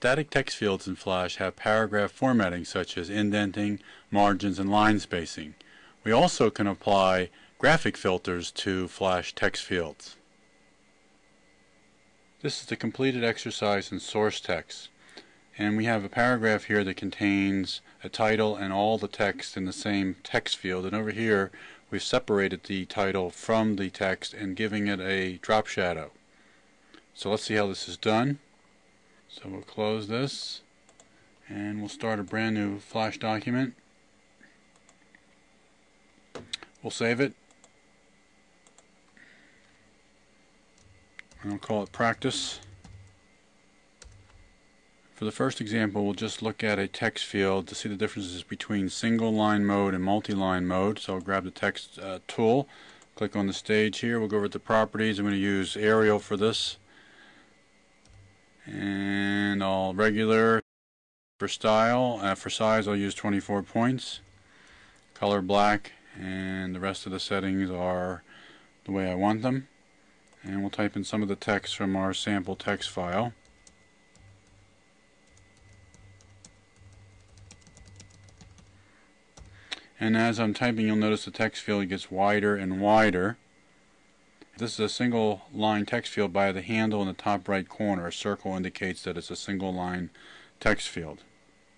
Static text fields in Flash have paragraph formatting such as indenting, margins, and line spacing. We also can apply graphic filters to Flash text fields. This is the completed exercise in source text. And we have a paragraph here that contains a title and all the text in the same text field. And over here, we've separated the title from the text and giving it a drop shadow. So let's see how this is done. So we'll close this and we'll start a brand new Flash document. We'll save it. And I'll call it practice. For the first example, we'll just look at a text field to see the differences between single line mode and multi-line mode. So I'll grab the text uh, tool, click on the stage here, we'll go over to properties. I'm going to use Arial for this. And all regular for style. Uh, for size, I'll use 24 points. Color black, and the rest of the settings are the way I want them. And we'll type in some of the text from our sample text file. and as I'm typing you'll notice the text field gets wider and wider. This is a single line text field by the handle in the top right corner. A circle indicates that it's a single line text field.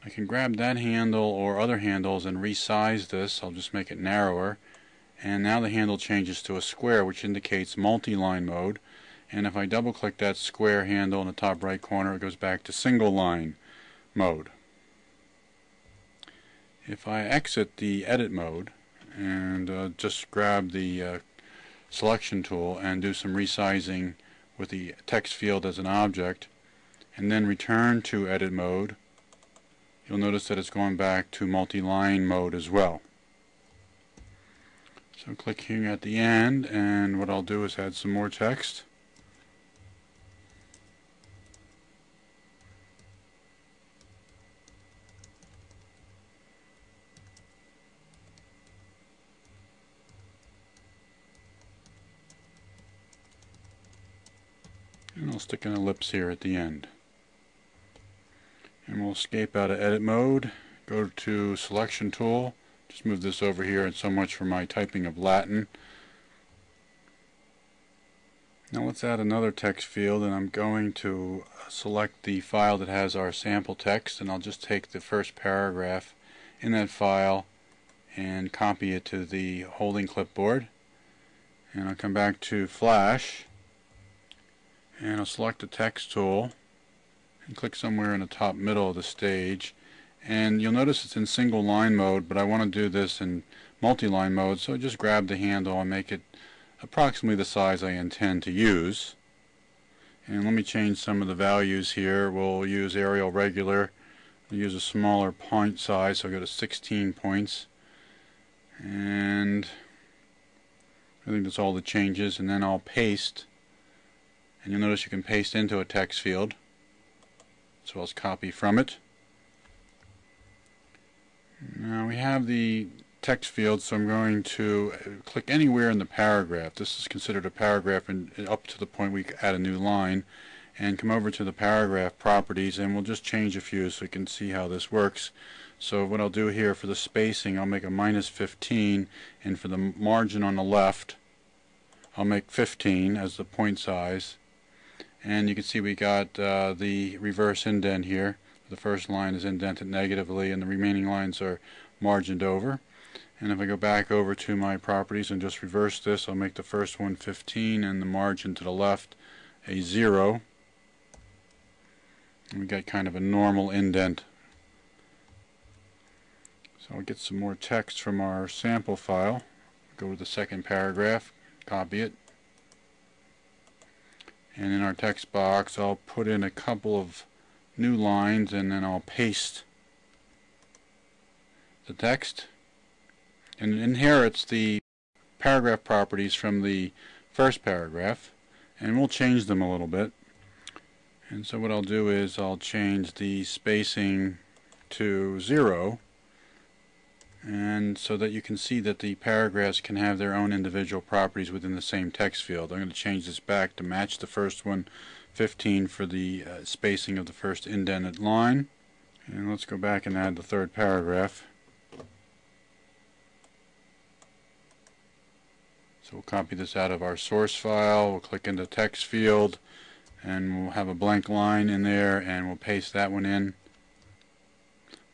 I can grab that handle or other handles and resize this. I'll just make it narrower. And now the handle changes to a square which indicates multi-line mode. And if I double click that square handle in the top right corner it goes back to single line mode if I exit the edit mode and uh, just grab the uh, selection tool and do some resizing with the text field as an object and then return to edit mode you'll notice that it's going back to multi-line mode as well. So click here at the end and what I'll do is add some more text. And I'll stick an ellipse here at the end. And we'll escape out of edit mode, go to selection tool, just move this over here and so much for my typing of Latin. Now let's add another text field and I'm going to select the file that has our sample text and I'll just take the first paragraph in that file and copy it to the holding clipboard and I'll come back to Flash and I'll select the text tool and click somewhere in the top middle of the stage. And you'll notice it's in single line mode but I want to do this in multi-line mode so just grab the handle and make it approximately the size I intend to use. And let me change some of the values here. We'll use Arial regular. I'll use a smaller point size so I'll go to 16 points. And I think that's all the changes and then I'll paste and you'll notice you can paste into a text field as well as copy from it. Now we have the text field so I'm going to uh, click anywhere in the paragraph. This is considered a paragraph and up to the point we add a new line and come over to the paragraph properties and we'll just change a few so we can see how this works. So what I'll do here for the spacing I'll make a minus 15 and for the margin on the left I'll make 15 as the point size and you can see we got uh, the reverse indent here. The first line is indented negatively and the remaining lines are margined over. And if I go back over to my properties and just reverse this I'll make the first one 15 and the margin to the left a 0 and we got kind of a normal indent. So I'll get some more text from our sample file. Go to the second paragraph copy it and in our text box I'll put in a couple of new lines and then I'll paste the text. And it inherits the paragraph properties from the first paragraph. And we'll change them a little bit. And so what I'll do is I'll change the spacing to zero and so that you can see that the paragraphs can have their own individual properties within the same text field. I'm going to change this back to match the first one 15 for the uh, spacing of the first indented line. And let's go back and add the third paragraph. So we'll copy this out of our source file, we'll click into text field, and we'll have a blank line in there, and we'll paste that one in.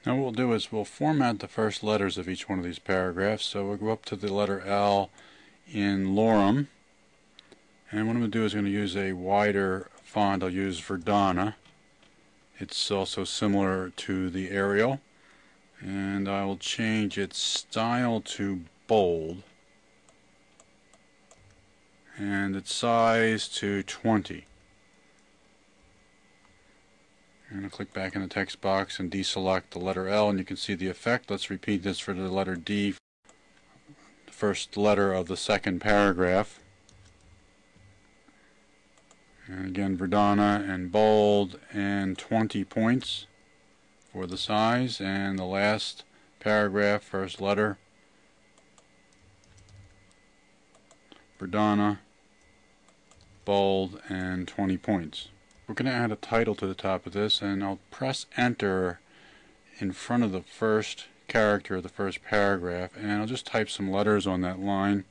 Now what we'll do is we'll format the first letters of each one of these paragraphs. So we'll go up to the letter L in Lorem, and what I'm going to do is I'm going to use a wider font. I'll use Verdana. It's also similar to the Arial. And I will change its style to bold and its size to 20. I'm going to click back in the text box and deselect the letter L and you can see the effect. Let's repeat this for the letter D, the first letter of the second paragraph. And again, Verdana and bold and 20 points for the size. And the last paragraph, first letter, Verdana, bold, and 20 points. We're going to add a title to the top of this and I'll press enter in front of the first character of the first paragraph and I'll just type some letters on that line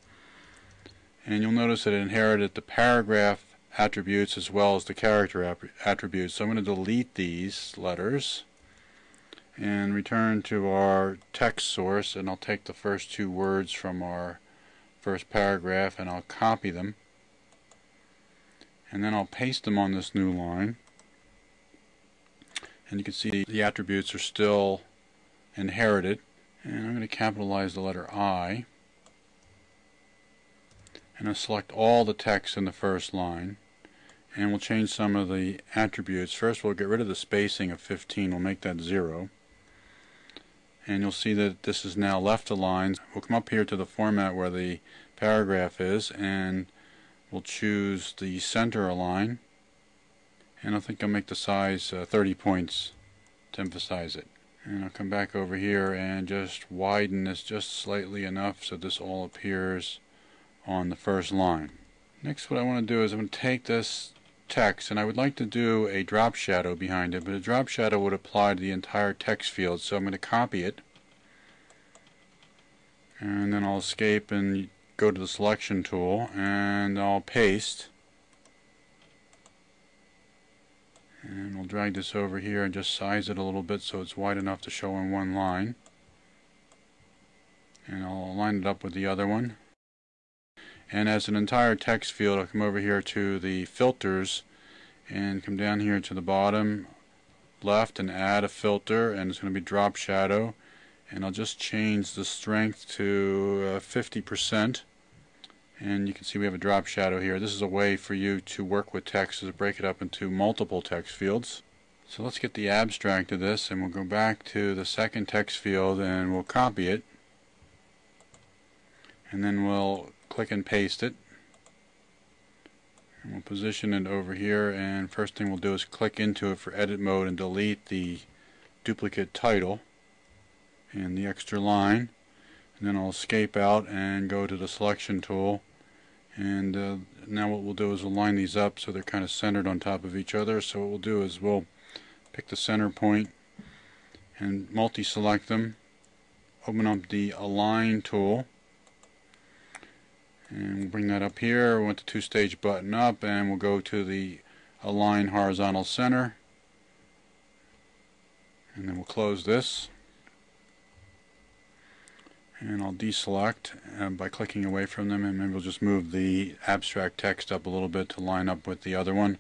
and you'll notice that it inherited the paragraph attributes as well as the character attributes. So I'm going to delete these letters and return to our text source and I'll take the first two words from our first paragraph and I'll copy them and then I'll paste them on this new line. And you can see the attributes are still inherited. And I'm going to capitalize the letter I. And I'll select all the text in the first line. And we'll change some of the attributes. First we'll get rid of the spacing of 15, we'll make that 0 and you'll see that this is now left aligned. We'll come up here to the format where the paragraph is. And we'll choose the center align and I think I'll make the size uh, 30 points to emphasize it. And I'll come back over here and just widen this just slightly enough so this all appears on the first line. Next what I want to do is I'm going to take this text and I would like to do a drop shadow behind it but a drop shadow would apply to the entire text field. So I'm going to copy it. And then I'll escape and go to the selection tool and I'll paste. And we'll drag this over here and just size it a little bit so it's wide enough to show in one line. And I'll line it up with the other one. And as an entire text field I'll come over here to the filters and come down here to the bottom left and add a filter and it's going to be drop shadow and I'll just change the strength to uh, 50% and you can see we have a drop shadow here. This is a way for you to work with text is to break it up into multiple text fields. So let's get the abstract of this and we'll go back to the second text field and we'll copy it and then we'll click and paste it and we'll position it over here and first thing we'll do is click into it for edit mode and delete the duplicate title and the extra line and then I'll escape out and go to the selection tool. And uh, now what we'll do is we'll line these up so they're kind of centered on top of each other. So what we'll do is we'll pick the center point and multi-select them open up the align tool and we'll bring that up here. We want the To Stage button up and we'll go to the align horizontal center. And then we'll close this and I'll deselect uh, by clicking away from them and maybe we'll just move the abstract text up a little bit to line up with the other one.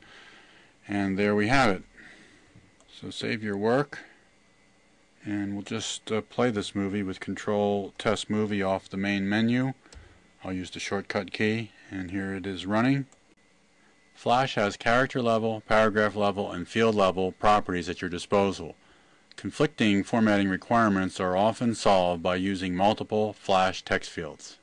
And there we have it. So save your work and we'll just uh, play this movie with control test movie off the main menu. I'll use the shortcut key and here it is running. Flash has character level, paragraph level, and field level properties at your disposal. Conflicting formatting requirements are often solved by using multiple Flash text fields.